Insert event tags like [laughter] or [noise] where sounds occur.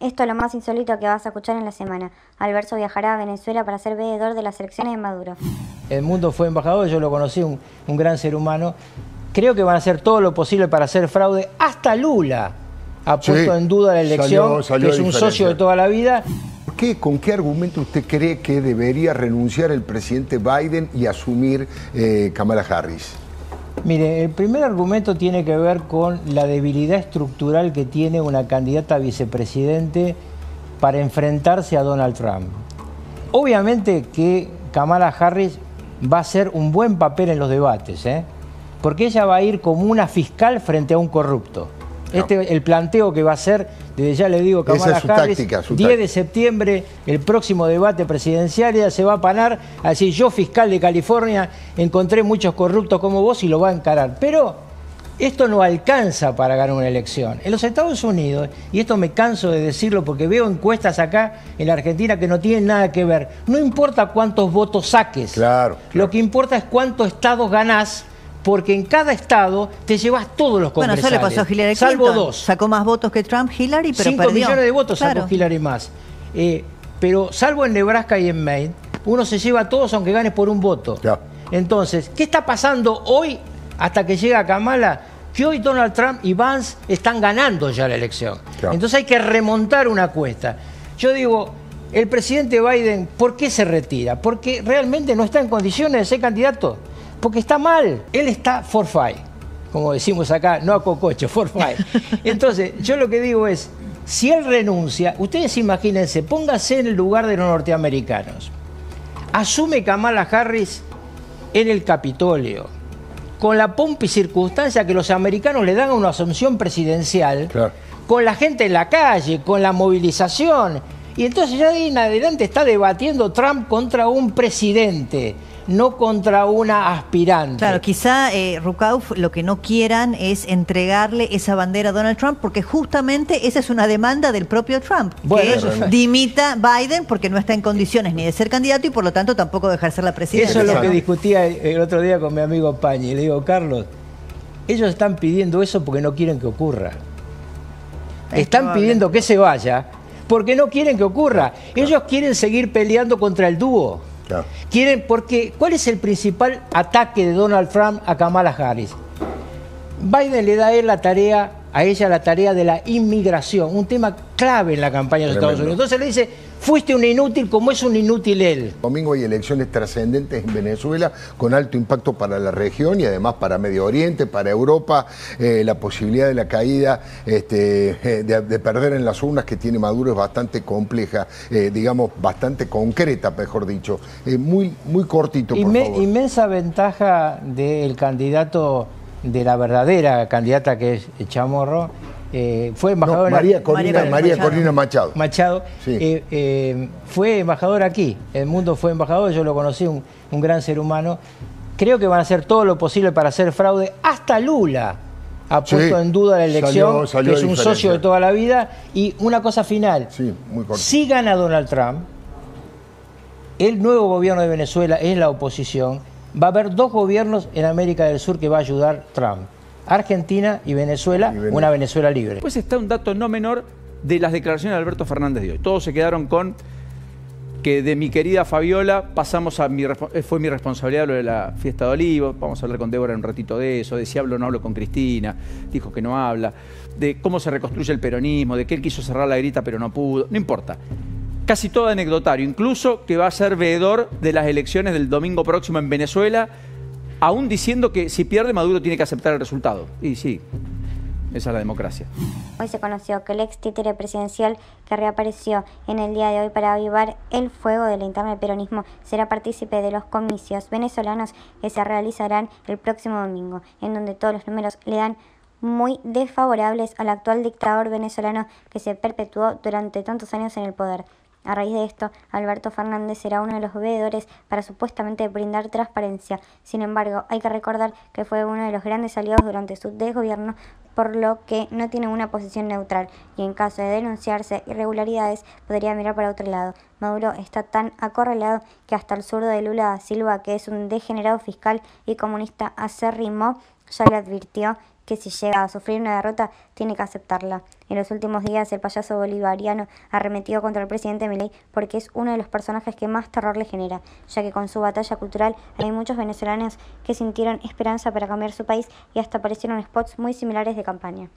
Esto es lo más insólito que vas a escuchar en la semana. Alberto viajará a Venezuela para ser veedor de las elecciones de Maduro. El mundo fue embajador, yo lo conocí, un, un gran ser humano. Creo que van a hacer todo lo posible para hacer fraude. Hasta Lula ha puesto Sí, en duda la elección, salió- salió que es un diferencia. socio de toda la vida. ¿Por qué, ¿Con qué argumento usted cree que debería renunciar el presidente Biden y asumir eh, Kamala Harris? Mire, el primer argumento tiene que ver con la debilidad estructural que tiene una candidata a vicepresidente para enfrentarse a Donald Trump. Obviamente que Kamala Harris va a hacer un buen papel en los debates, ¿eh? porque ella va a ir como una fiscal frente a un corrupto. Este el planteo que va a hacer, desde ya le digo, Esa Kamala es su Harris, táctica, su 10 de septiembre, el próximo debate presidencial, ella se va a parar a decir, yo fiscal de California, encontré muchos corruptos como vos y lo va a encarar. Pero esto no alcanza para ganar una elección. En los Estados Unidos, y esto me canso de decirlo porque veo encuestas acá en la Argentina que no tienen nada que ver, no importa cuántos votos saques, Claro, claro. lo que importa es cuántos estados ganás. Porque en cada estado te llevas todos los Bueno, eso le congresales. pasó a Hillary Salvo Clinton. dos. Sacó más votos que Trump, Hillary, pero 5 perdió. millones de votos Claro. sacó Hillary más. Eh, pero salvo en Nebraska y en Maine, uno se lleva a todos aunque gane por un voto. Ya. Entonces, ¿qué está pasando hoy hasta que llega Kamala? Que hoy Donald Trump y Vance están ganando ya la elección. Ya. Entonces hay que remontar una cuesta. Yo digo, el presidente Biden, ¿por qué se retira? Porque realmente no está en condiciones de ser candidato. Porque está mal. Él está for fight, como decimos acá, no a cococho, for fight. [laughs] Entonces, yo lo que digo es, si él renuncia, ustedes imagínense, pónganse en el lugar de los norteamericanos. Asume Kamala Harris en el Capitolio, con la pompa y circunstancia que los americanos le dan a una asunción presidencial, Claro. con la gente en la calle, con la movilización. Y entonces ya de ahí en adelante está debatiendo Trump contra un presidente, no contra una aspirante. Claro, quizá eh, Rukauf lo que no quieran es entregarle esa bandera a Donald Trump, porque justamente esa es una demanda del propio Trump, Bueno, que eso es- dimita Biden porque no está en condiciones ni de ser candidato y por lo tanto tampoco de ejercer la presidencia. Eso es lo que discutía el otro día con mi amigo Pañi. Le digo, Carlos, ellos están pidiendo eso porque no quieren que ocurra. Es Están probable. pidiendo que se vaya porque no quieren que ocurra. Ellos quieren seguir peleando contra el dúo. Quieren, porque ¿cuál es el principal ataque de Donald Trump a Kamala Harris? Biden le da a él la tarea, a ella la tarea de la inmigración, un tema clave en la campaña de Estados. Unidos. Entonces le dice, fuiste un inútil como es un inútil él. Domingo hay elecciones trascendentes en Venezuela con alto impacto para la región y además para Medio Oriente, para Europa, eh, la posibilidad de la caída este, eh, de, de perder en las urnas que tiene Maduro es bastante compleja, eh, digamos, bastante concreta, mejor dicho. Eh, muy, muy cortito, por Inme- favor. inmensa ventaja del candidato, de la verdadera candidata que es Chamorro, eh, fue No, embajador en- María Corina, María. Corina Machado. Machado, Sí. eh, eh, fue embajador aquí. El mundo fue embajador, yo lo conocí, un, un gran ser humano. Creo que van a hacer todo lo posible para hacer fraude. Hasta Lula ha Sí. puesto en duda la elección, salió que es un diferencia. socio de toda la vida. Y una cosa final. Sí, muy corto. Si gana Donald Trump, el nuevo gobierno de Venezuela es la oposición. Va a haber dos gobiernos en América del Sur que va a ayudar Trump. Argentina y Venezuela, Y Venezuela. una Venezuela libre. Después está un dato no menor de las declaraciones de Alberto Fernández de hoy. Todos se quedaron con que de mi querida Fabiola pasamos a mi eh, fue mi responsabilidad lo de la fiesta de Olivos, vamos a hablar con Débora un ratito de eso, de si hablo o no hablo con Cristina, dijo que no habla, de cómo se reconstruye el peronismo, de que él quiso cerrar la grita pero no pudo, no importa. Casi todo anecdotario, incluso que va a ser veedor de las elecciones del domingo próximo en Venezuela, aún diciendo que si pierde Maduro tiene que aceptar el resultado. Y sí, esa es la democracia. Hoy se conoció que el ex títere presidencial que reapareció en el día de hoy para avivar el fuego de la interna del peronismo será partícipe de los comicios venezolanos que se realizarán el próximo domingo, en donde todos los números le dan muy desfavorables al actual dictador venezolano que se perpetuó durante tantos años en el poder. A raíz de esto, Alberto Fernández será uno de los veedores para supuestamente brindar transparencia. Sin embargo, hay que recordar que fue uno de los grandes aliados durante su desgobierno, por lo que no tiene una posición neutral y en caso de denunciarse irregularidades podría mirar para otro lado. Maduro está tan acorralado que hasta el zurdo de Lula da Silva, que es un degenerado fiscal y comunista acérrimo, ya le advirtió que si llega a sufrir una derrota tiene que aceptarla. En los últimos días el payaso bolivariano arremetió contra el presidente Milei porque es uno de los personajes que más terror le genera, ya que con su batalla cultural hay muchos venezolanos que sintieron esperanza para cambiar su país y hasta aparecieron spots muy similares de campaña.